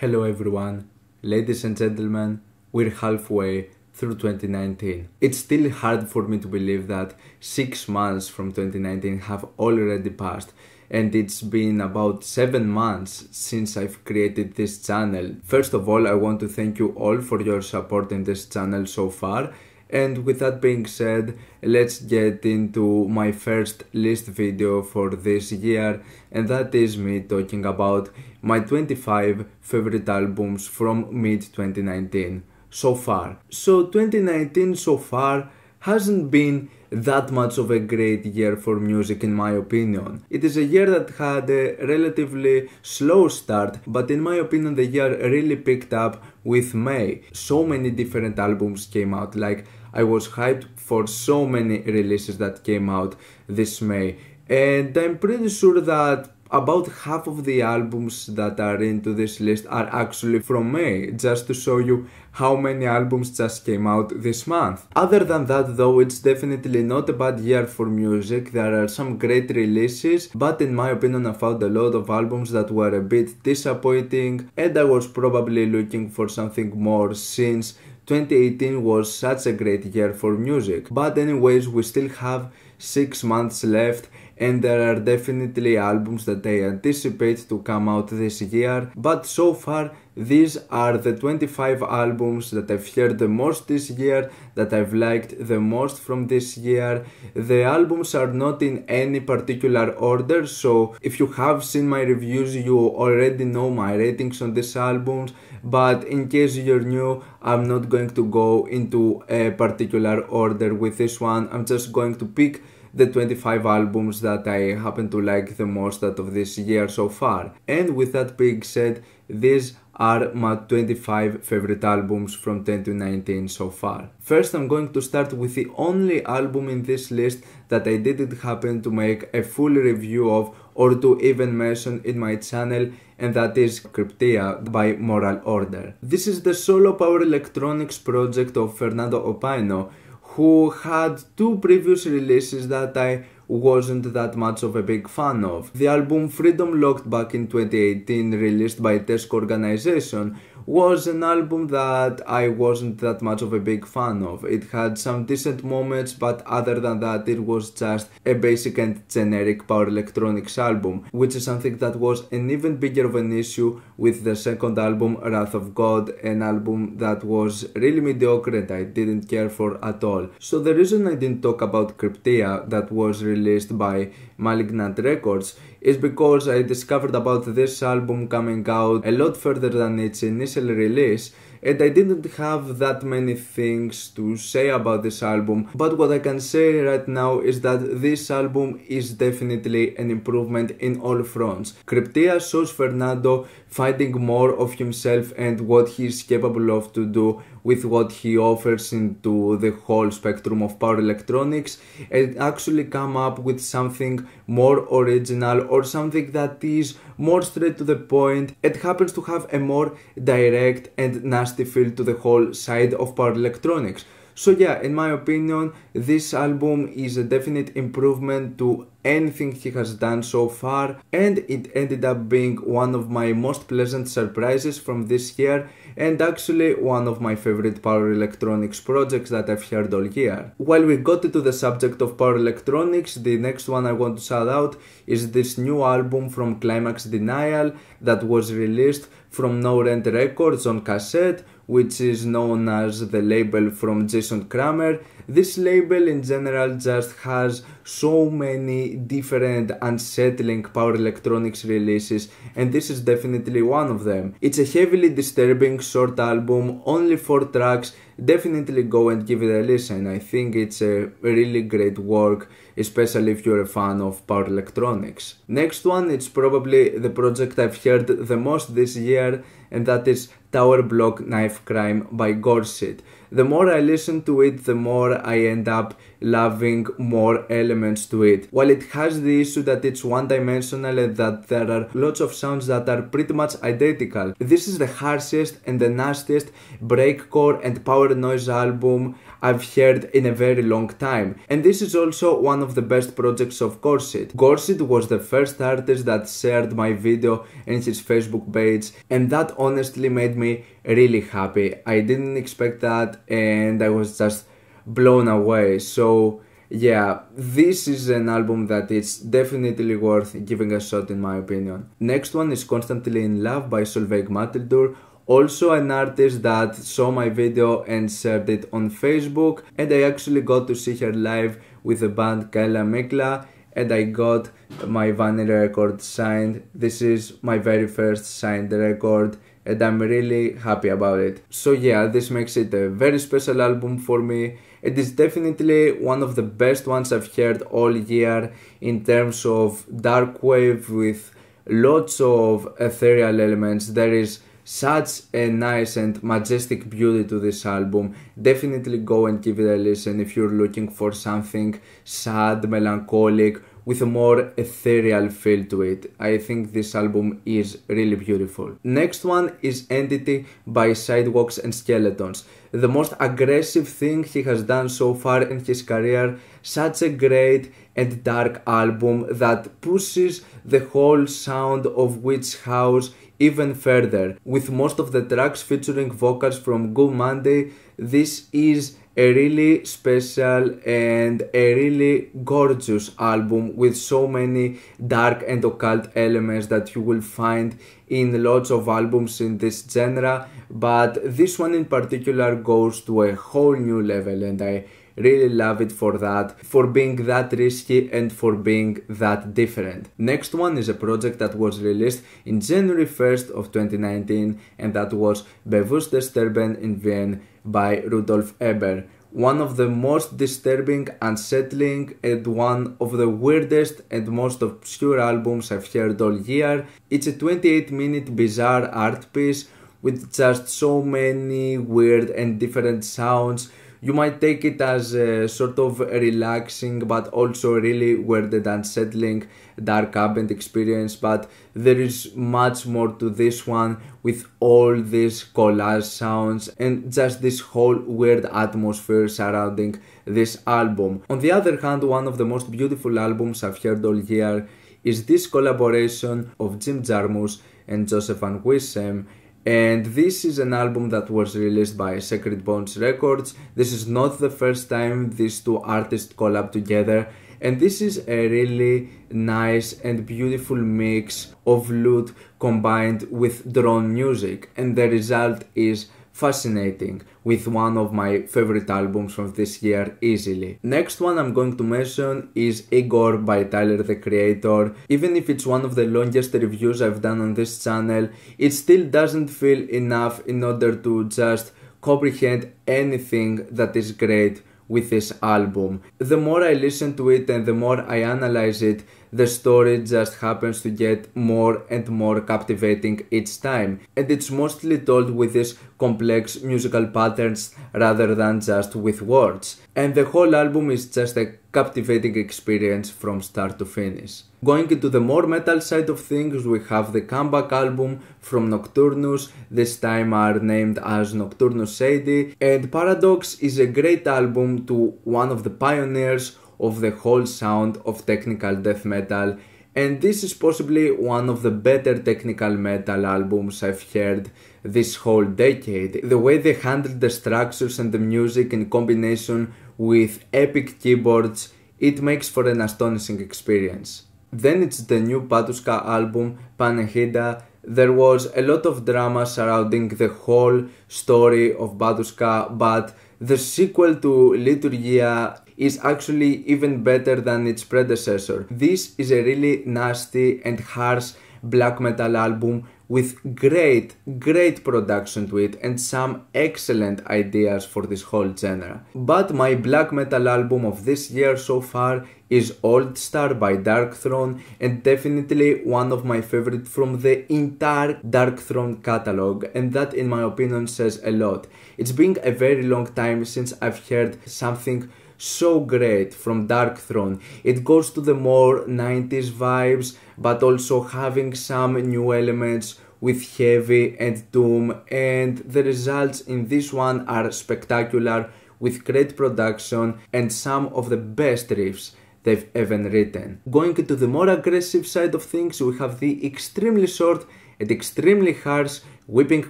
Hello everyone, ladies and gentlemen, we're halfway through 2019. It's still hard for me to believe that six months from 2019 have already passed and it's been about seven months since I've created this channel. First of all, I want to thank you all for your support in this channel so far. And with that being said, let's get into my first list video for this year, and that is me talking about my 25 favorite albums from mid 2019 so far. So, 2019 so far hasn't been that much of a great year for music in my opinion. It is a year that had a relatively slow start, but in my opinion the year really picked up with May. So many different albums came out, like I was hyped for so many releases that came out this May. And I'm pretty sure that about half of the albums that are into this list are actually from May, just to show you how many albums just came out this month. Other than that though, it's definitely not a bad year for music, there are some great releases, but in my opinion I found a lot of albums that were a bit disappointing and I was probably looking for something more since 2018 was such a great year for music. But anyways, we still have 6 months left and there are definitely albums that I anticipate to come out this year, but so far these are the 25 albums that I've heard the most this year, that I've liked the most from this year. The albums are not in any particular order, so if you have seen my reviews, you already know my ratings on these albums, but in case you're new, I'm not going to go into a particular order with this one, I'm just going to pick the 25 albums that I happen to like the most out of this year so far. And with that being said, these are my 25 favorite albums from 2019 so far. First I'm going to start with the only album in this list that I didn't happen to make a full review of or to even mention in my channel and that is Cryptia by Moral Order. This is the solo power electronics project of Fernando Opaino who had two previous releases that I wasn't that much of a big fan of. The album Freedom Locked back in 2018 released by Tesco Organization was an album that I wasn't that much of a big fan of. It had some decent moments, but other than that, it was just a basic and generic power electronics album, which is something that was an even bigger of an issue with the second album, Wrath of God, an album that was really mediocre and I didn't care for at all. So the reason I didn't talk about Cryptia that was released by Malignant Records is because I discovered about this album coming out a lot further than its initial release and I didn't have that many things to say about this album but what I can say right now is that this album is definitely an improvement in all fronts. Cryptia shows Fernando finding more of himself and what he is capable of to do with what he offers into the whole spectrum of power electronics and actually come up with something more original or something that is more straight to the point It happens to have a more direct and nasty feel to the whole side of power electronics. So yeah, in my opinion, this album is a definite improvement to anything he has done so far and it ended up being one of my most pleasant surprises from this year and actually one of my favorite power electronics projects that I've heard all year. While we got into the subject of power electronics, the next one I want to shout out is this new album from Climax Denial that was released from No Rent Records on cassette which is known as the label from Jason Crumer. This label in general just has so many different unsettling power electronics releases and this is definitely one of them. It's a heavily disturbing short album, only 4 tracks, definitely go and give it a listen. I think it's a really great work, especially if you're a fan of power electronics. Next one, it's probably the project I've heard the most this year and that is Tower Block Knife Crime by goreshit. The more I listen to it, the more I end up loving more elements to it. While it has the issue that it's one dimensional and that there are lots of sounds that are pretty much identical, this is the harshest and the nastiest breakcore and power noise album I've heard in a very long time. And this is also one of the best projects of goreshit. goreshit was the first artist that shared my video in his Facebook page and that honestly made me really happy. I didn't expect that and I was just blown away. So yeah, this is an album that is definitely worth giving a shot in my opinion. Next one is Constantly in Love by Solveig Matthildur also an artist that saw my video and shared it on Facebook and I actually got to see her live with the band Kælan Mikla and I got my vinyl record signed. This is my very first signed record and I'm really happy about it. So yeah, this makes it a very special album for me. It is definitely one of the best ones I've heard all year in terms of dark wave with lots of ethereal elements. There is such a nice and majestic beauty to this album. Definitely go and give it a listen if you're looking for something sad, melancholic, with a more ethereal feel to it. I think this album is really beautiful. Next one is Entity by Sidewalks and Skeletons. The most aggressive thing he has done so far in his career, such a great and dark album that pushes the whole sound of Witch House even further. With most of the tracks featuring vocals from Go Monday, this is a really special and a really gorgeous album with so many dark and occult elements that you will find in lots of albums in this genre but this one in particular goes to a whole new level and I Really love it for that, for being that risky and for being that different. Next one is a project that was released in January 1st of 2019 and that was Bewusste Sterben in Wien by Rudolf Eb.er one of the most disturbing, unsettling, and one of the weirdest and most obscure albums I've heard all year. It's a 28 minute bizarre art piece with just so many weird and different sounds you might take it as a sort of relaxing but also really weird and unsettling dark ambient experience. But there is much more to this one with all these collage sounds and just this whole weird atmosphere surrounding this album. On the other hand one of the most beautiful albums i've heard all year is this collaboration of jim jarmusch and Jozef van Wissem and this is an album that was released by Sacred Bones Records. This is not the first time these two artists collab together, and this is a really nice and beautiful mix of lute combined with drone music, and the result is fascinating with one of my favorite albums from this year easily. Next one I'm going to mention is Igor by Tyler the Creator. Even if it's one of the longest reviews I've done on this channel, it still doesn't feel enough in order to just comprehend anything that is great with this album. The more I listen to it and the more I analyze it, the story just happens to get more and more captivating each time. And it's mostly told with these complex musical patterns rather than just with words. And the whole album is just a captivating experience from start to finish. Going into the more metal side of things, we have the comeback album from Nocturnus, this time are named as Nocturnus AD, and Paradox is a great album to one of the pioneers of the whole sound of technical death metal and this is possibly one of the better technical metal albums I've heard this whole decade. The way they handled the structures and the music in combination with epic keyboards, it makes for an astonishing experience. Then it's the new Batushka album, Panihida. There was a lot of drama surrounding the whole story of Batushka, but the sequel to Litourgiya is actually even better than its predecessor. This is a really nasty and harsh black metal album with great, great production to it and some excellent ideas for this whole genre. But my black metal album of this year so far is Old Star by Darkthrone and definitely one of my favorite from the entire Darkthrone catalog and that in my opinion says a lot. It's been a very long time since I've heard something so great from Darkthrone. It goes to the more 90s vibes, but also having some new elements with heavy and doom and the results in this one are spectacular with great production and some of the best riffs they've ever written. Going to the more aggressive side of things, we have the extremely short and extremely harsh Weeping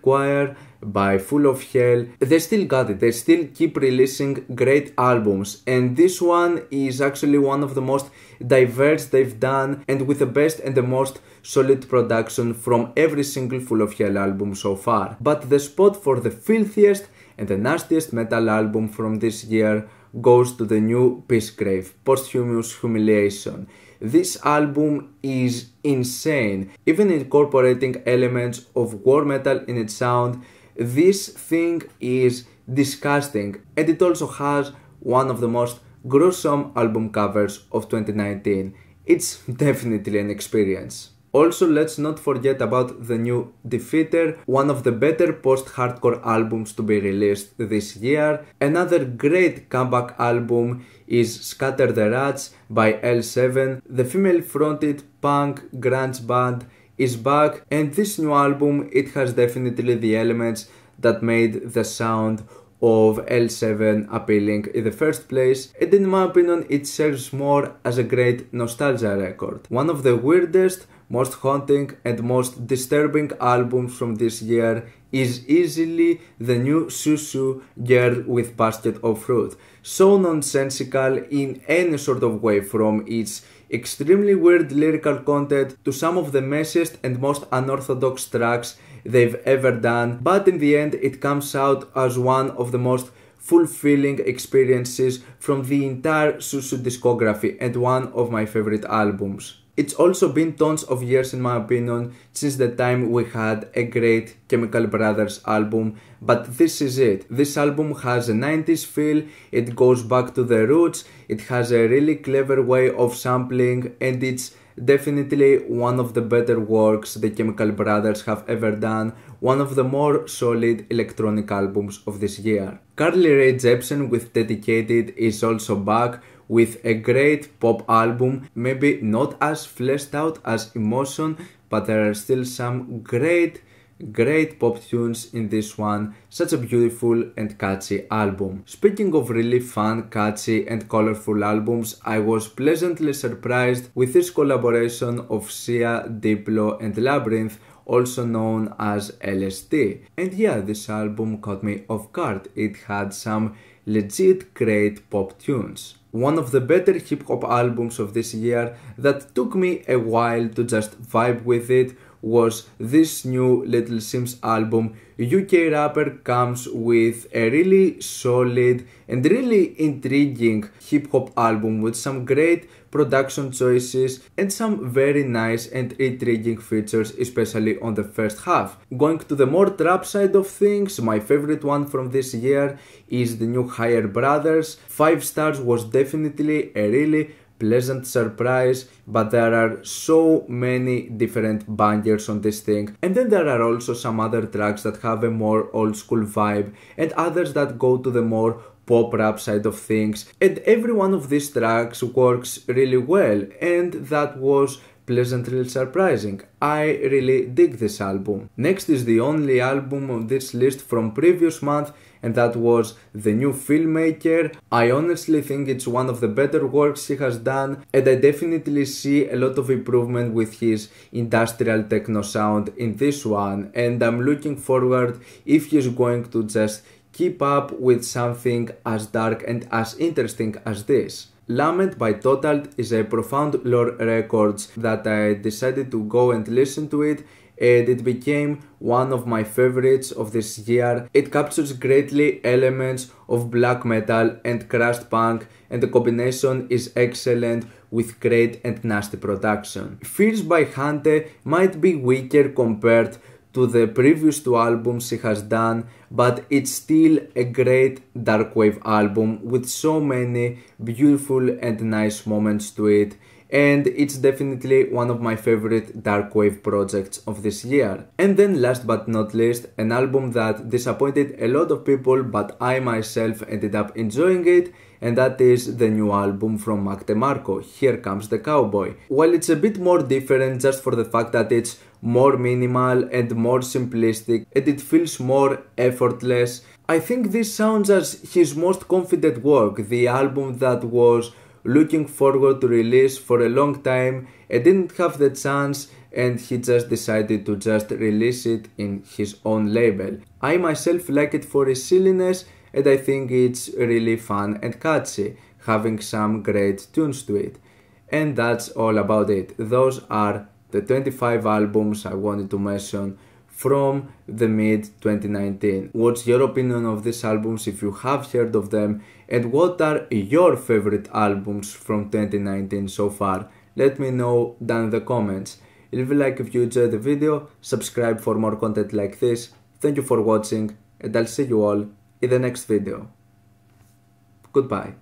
Choir by Full of Hell. They still got it, they still keep releasing great albums, and this one is actually one of the most diverse they've done and with the best and the most solid production from every single Full of Hell album so far. But the spot for the filthiest and the nastiest metal album from this year goes to the new Pissgrave, Posthumous Humiliation. This album is insane, even incorporating elements of war metal in its sound. This thing is disgusting, and it also has one of the most gruesome album covers of 2019. It's definitely an experience. Also, let's not forget about the new Defeater, one of the better post-hardcore albums to be released this year. Another great comeback album is Scatter the Rats by L7. The female-fronted punk grunge band is back and this new album it has definitely the elements that made the sound of L7 appealing in the first place, and in my opinion, it serves more as a great nostalgia record. One of the weirdest, most haunting and most disturbing albums from this year is easily the new Xiu Xiu Girl with Basket of Fruit. So nonsensical in any sort of way from its extremely weird lyrical content to some of the messiest and most unorthodox tracks they've ever done, but in the end it comes out as one of the most fulfilling experiences from the entire Xiu Xiu discography and one of my favorite albums. It's also been tons of years in my opinion since the time we had a great Chemical Brothers album, but this is it. This album has a 90s feel, it goes back to the roots, it has a really clever way of sampling and it's definitely one of the better works the Chemical Brothers have ever done, one of the more solid electronic albums of this year. Carly Rae Jepsen with Dedicated is also back with a great pop album, maybe not as fleshed out as Emotion, but there are still some great great pop tunes in this one, such a beautiful and catchy album. Speaking of really fun, catchy and colorful albums, I was pleasantly surprised with this collaboration of Sia, Diplo and Labrinth also known as LSD. And yeah, this album caught me off guard. It had some legit great pop tunes one of the better hip hop albums of this year that took me a while to just vibe with it was this new Little Simz album. UK rapper comes with a really solid and really intriguing hip hop album with some great production choices and some very nice and intriguing features especially on the first half. Going to the more trap side of things, my favorite one from this year is the new Higher Brothers. 5 stars was definitely a really pleasant surprise, but there are so many different bangers on this thing. And then there are also some other tracks that have a more old school vibe and others that go to the more pop rap side of things. And every one of these tracks works really well, and that was pleasantly surprising. I really dig this album. Next is the only album on this list from previous month and that was The New Filmmaker. I honestly think it's one of the better works he has done and I definitely see a lot of improvement with his industrial techno sound in this one and I'm looking forward if he's going to just keep up with something as dark and as interesting as this. Lament by Totaled is a profound lore records that I decided to go and listen to it and it became one of my favorites of this year. It captures greatly elements of black metal and crust punk and the combination is excellent with great and nasty production. Fears by Hante might be weaker compared to the previous two albums he has done, but it's still a great dark wave album with so many beautiful and nice moments to it and it's definitely one of my favorite dark wave projects of this year. And then last but not least, an album that disappointed a lot of people but I myself ended up enjoying it and that is the new album from Mac DeMarco, Here Comes the Cowboy. While it's a bit more different just for the fact that it's more minimal and more simplistic and it feels more effortless. I think this sounds as his most confident work, the album that was looking forward to release for a long time and didn't have the chance and he just decided to just release it in his own label. I myself like it for its silliness and I think it's really fun and catchy, having some great tunes to it. And that's all about it. Those are the 25 albums I wanted to mention from the mid 2019. What's your opinion of these albums if you have heard of them? And what are your favorite albums from 2019 so far? Let me know down in the comments. Leave a like if you enjoyed the video, subscribe for more content like this. Thank you for watching and I'll see you all in the next video. Goodbye.